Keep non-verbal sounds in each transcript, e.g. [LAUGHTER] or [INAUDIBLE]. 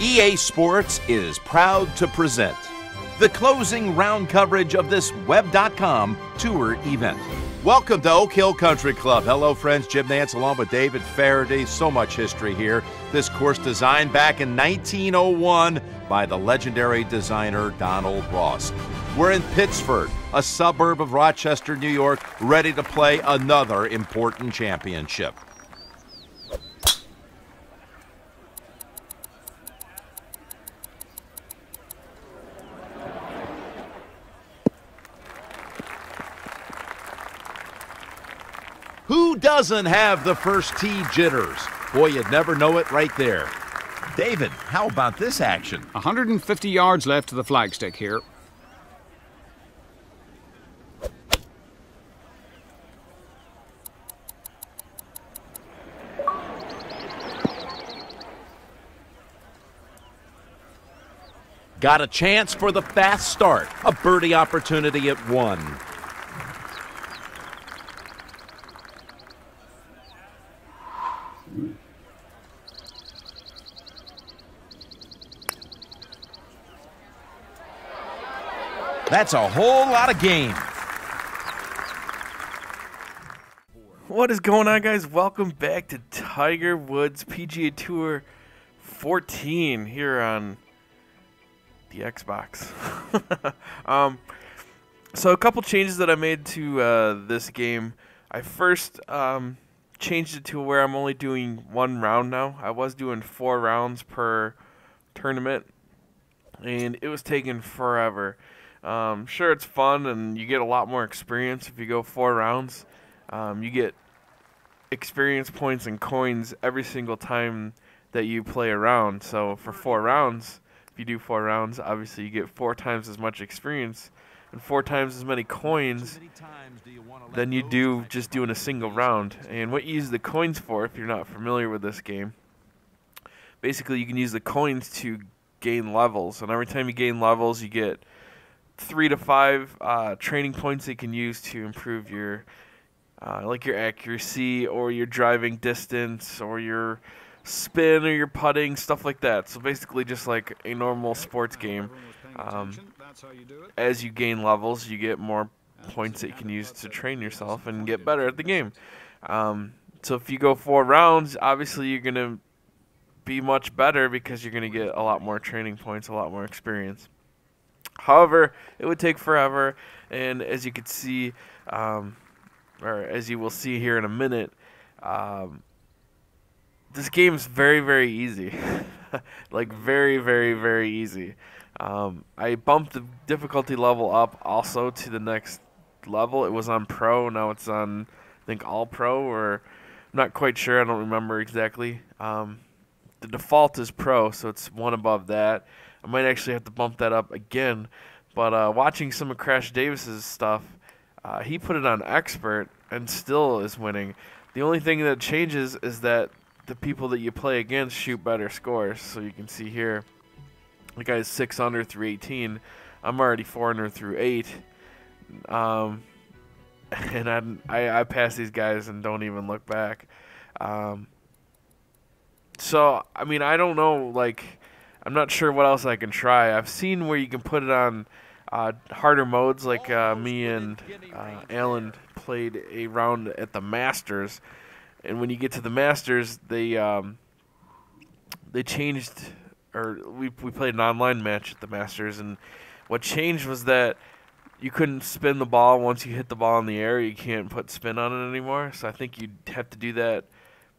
EA Sports is proud to present the closing round coverage of this Web.com tour event. Welcome to Oak Hill Country Club. Hello, friends. Jim Nantz along with David Feherty. So much history here. This course designed back in 1901 by the legendary designer Donald Ross. We're in Pittsford, a suburb of Rochester, New York, ready to play another important championship. Who doesn't have the first tee jitters? Boy, you'd never know it right there. David, how about this action? 150 yards left to the flagstick here. Got a chance for the fast start. A birdie opportunity at one. That's a whole lot of game. What is going on, guys? Welcome back to Tiger Woods PGA Tour 14 here on the Xbox. [LAUGHS] um, so, a couple changes that I made to uh, this game. I first um, changed it to where I'm only doing one round now. I was doing four rounds per tournament, and it was taking forever. Um, sure, it's fun and you get a lot more experience if you go four rounds. Um, you get experience points and coins every single time that you play a round. So for four rounds, if you do four rounds, obviously you get four times as much experience and four times as many coins than you do just doing a single round. And what you use the coins for, if you're not familiar with this game, basically you can use the coins to gain levels. And every time you gain levels, you get three to five uh, training points you can use to improve your uh, like your accuracy or your driving distance or your spin or your putting stuff like that. So basically just like a normal sports game. Um, as you gain levels you get more points that you can use to train yourself and get better at the game. Um, so if you go four rounds obviously you're going to be much better because you're going to get a lot more training points a lot more experience However, it would take forever, and as you can see, um, or as you will see here in a minute, um, this game is very, very easy. [LAUGHS] like, very, very, very easy. Um, I bumped the difficulty level up also to the next level. It was on Pro, now it's on, I think, All Pro, or I'm not quite sure. I don't remember exactly. Um, the default is Pro, so it's one above that. I might actually have to bump that up again. But uh, watching some of Crash Davis's stuff, uh, he put it on expert and still is winning. The only thing that changes is that the people that you play against shoot better scores. So you can see here, the guy's six under through 18. I'm already four under through eight. Um, [LAUGHS] and I, I, I pass these guys and don't even look back. Um, so I mean, I don't know, like I'm not sure what else I can try. I've seen where you can put it on uh, harder modes, like uh, me and uh, Alan played a round at the Masters, and when you get to the Masters, they um, they changed, or we we played an online match at the Masters, and what changed was that you couldn't spin the ball once you hit the ball in the air. You can't put spin on it anymore. So I think you'd have to do that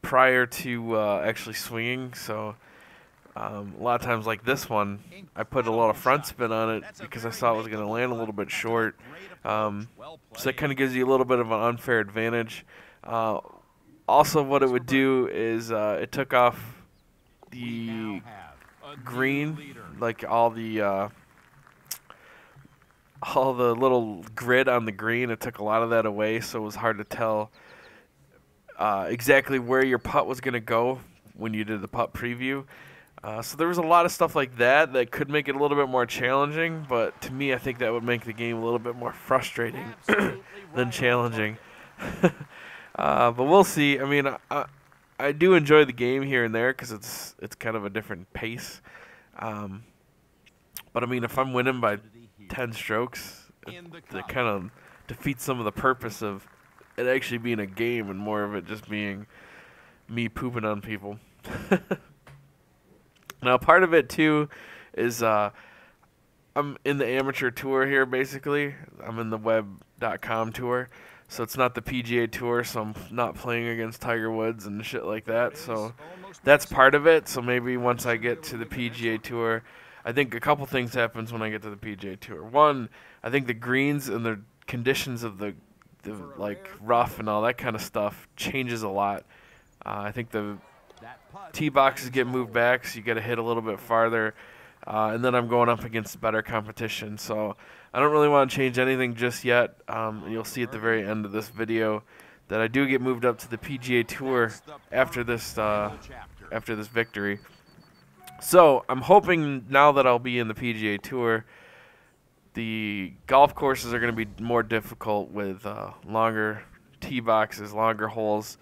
prior to uh, actually swinging. So um, a lot of times, like this one, I put a lot of front spin on it because I saw it was going to land a little bit short. Um, so that kind of gives you a little bit of an unfair advantage. Uh, also, what it would do is uh, it took off the green, like all the uh, all the little grid on the green. It took a lot of that away, so it was hard to tell uh, exactly where your putt was going to go when you did the putt preview. Uh, so there was a lot of stuff like that that could make it a little bit more challenging, but to me, I think that would make the game a little bit more frustrating [CLEARS THROAT] than challenging. [LAUGHS] uh, but we'll see. I mean, I, I do enjoy the game here and there because it's it's kind of a different pace. Um, but I mean, if I'm winning by 10 strokes, it kind of defeats some of the purpose of it actually being a game and more of it just being me pooping on people. [LAUGHS] now, part of it too is uh, I'm in the amateur tour here basically. I'm in the web.com tour. So it's not the PGA Tour, so I'm not playing against Tiger Woods and shit like that. So that's part of it. So maybe once I get to the PGA Tour, I think a couple things happens when I get to the PGA Tour. One, I think the greens and the conditions of the, the like rough and all that kind of stuff changes a lot. Uh, I think the tee boxes get moved back, so you got to hit a little bit farther. Uh, and then I'm going up against better competition. So I don't really want to change anything just yet. Um, you'll see at the very end of this video that I do get moved up to the PGA Tour after this uh, after this victory. So I'm hoping now that I'll be in the PGA Tour, the golf courses are going to be more difficult with uh, longer tee boxes, longer holes,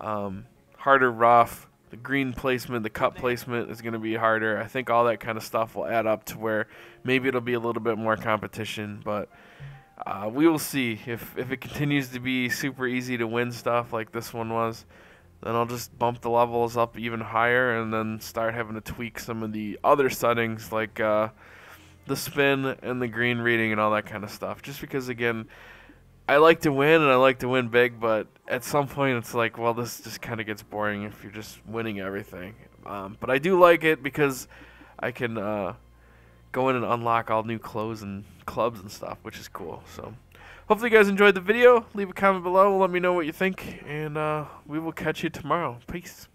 um, harder rough the green placement, the cut placement is going to be harder. I think all that kind of stuff will add up to where maybe it'll be a little bit more competition, but uh, we will see. If if it continues to be super easy to win stuff like this one was, then I'll just bump the levels up even higher and then start having to tweak some of the other settings like uh, the spin and the green reading and all that kind of stuff. Just because again I like to win and I like to win big, but at some point it's like, well, this just kind of gets boring if you're just winning everything. Um, but I do like it because I can uh, go in and unlock all new clothes and clubs and stuff, which is cool. So hopefully you guys enjoyed the video. Leave a comment below. Let me know what you think, and uh, we will catch you tomorrow. Peace.